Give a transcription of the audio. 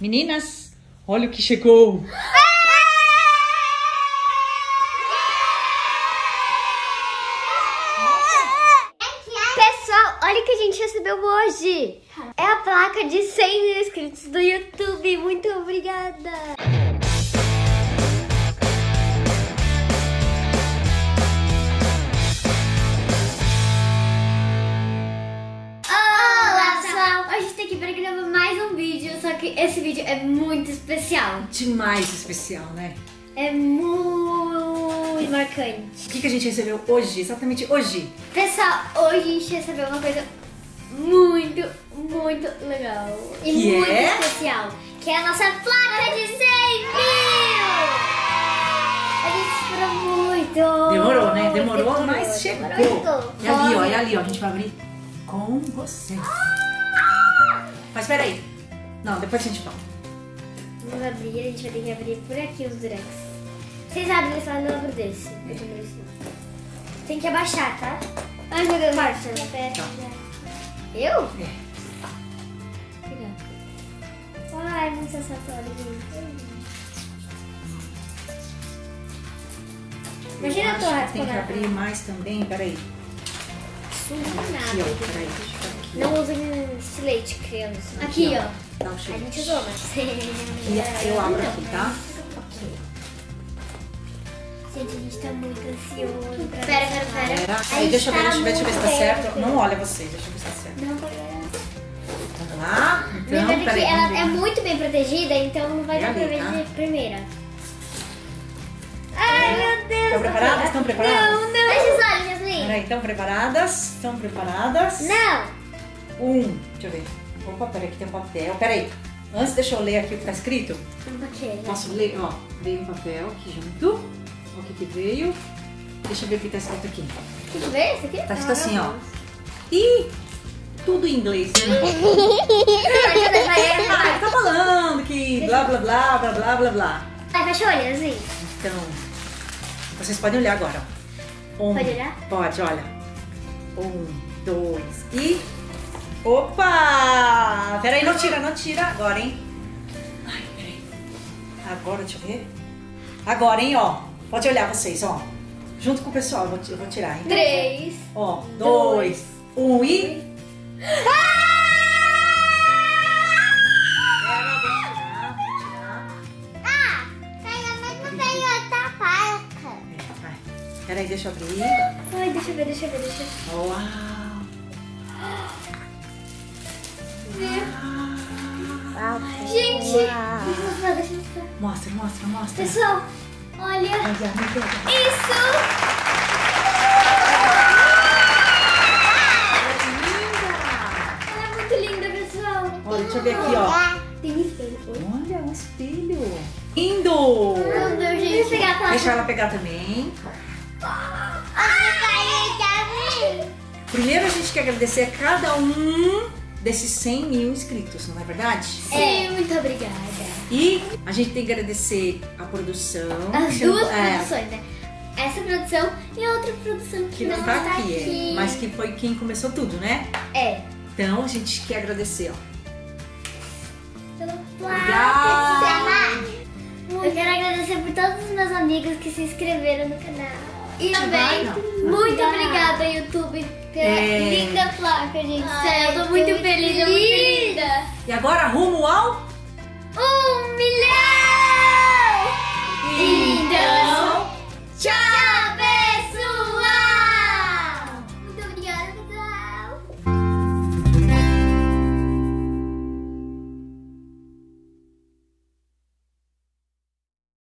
Meninas, olha o que chegou. Pessoal, olha o que a gente recebeu hoje. É a placa de 100 mil inscritos do YouTube. Muito obrigada. Que esse vídeo é muito especial. Demais especial, né? É muito marcante. O que, que a gente recebeu hoje, exatamente hoje? Pessoal, hoje a gente recebeu uma coisa muito, muito legal. E Que muito é? especial. Que é a nossa placa de 100 mil! A gente esperou muito. Demorou, né? Demorou, Demorou, mas chegou. demorou. E ali, ó, e ali, ó, a gente vai abrir com você. Mas peraí. Não, depois a gente fala. Vamos abrir, a gente vai ter que abrir por aqui os durex. Vocês abrem esse lado, eu abro desse. Eu tô merecendo. Tem que abaixar, tá? Ai, meu Deus, Marcia. Tá. Eu? É. Obrigada. Ai, muito sensatório, gente. Imagina a que Tem que abrir mais também, peraí. Não Aqui, ó, peraí. Não usem estilete, criança. Aqui, Aqui, ó. Dá um A gente usou, mas... E eu abro aqui, tá? Gente, a gente tá muito ansioso pra Pera, pera, pera. Pera. A Aí, gente deixa eu ver, tá deixa eu ver, deixa eu ver se tá certo. Não olha vocês, deixa eu ver se tá certo. Não. Vamos lá? Então, Lembrando que ela é muito bem protegida, então não vai E dar pra ali, ver tá? de primeira. Ai, meu Deus. Estão preparadas? Estão preparadas? Não, não. Fecha os olhos, Jasmine. Peraí, estão preparadas? Estão preparadas? Não. Um, deixa eu ver. Opa, peraí, aqui tem um papel. Peraí, antes deixa eu ler aqui o que tá escrito. Ok. Posso ler? Ó, veio um papel aqui junto. O que que veio. Deixa eu ver o que tá escrito aqui. Deixa eu ver esse aqui. Tá escrito assim, ó. Ih, tudo em inglês. Ah, tá falando que blá, blá, blá, blá, blá, blá, blá. Ai, fecha o olho, assim. Então, vocês podem olhar agora. Um, Pode olhar? Pode, olha. Um, dois e. Opa! Peraí, não tira, não tira agora, hein? Ai, peraí. Agora, deixa eu ver. Agora, hein, ó. Pode olhar vocês, ó. Junto com o pessoal, eu vou, eu vou tirar, hein? Três. Ó, dois, um e. Ah. É, vai. Peraí, deixa eu abrir. Ai, deixa eu ver, deixa eu ver, deixa eu ver. Uau! Mostrar, deixa eu mostrar. Mostra, mostra, mostra. Pessoal, olha Olha, Deus. isso. Ela é muito linda, pessoal. Olha, deixa eu ver aqui, ó. Tem um espelho. Olha, um espelho. Lindo! Meu Deus, gente. Deixa pegar ela pegar também. Ai, vai, Primeiro a gente quer agradecer a cada um desses 100 mil inscritos, não é verdade? Sim, muito obrigada. E a gente tem que agradecer a produção. As duas é, produções, né? Essa produção e a outra produção que, Que não tá aqui, é, mas que foi quem começou tudo, né? É. Então a gente quer agradecer, ó. Obrigada. placa. Eu quero agradecer por todos os meus amigos que se inscreveram no canal. E também, não. muito obrigada, YouTube, pela É. linda placa, gente. Sério, eu tô muito feliz, é muito linda. E agora rumo ao um milhão!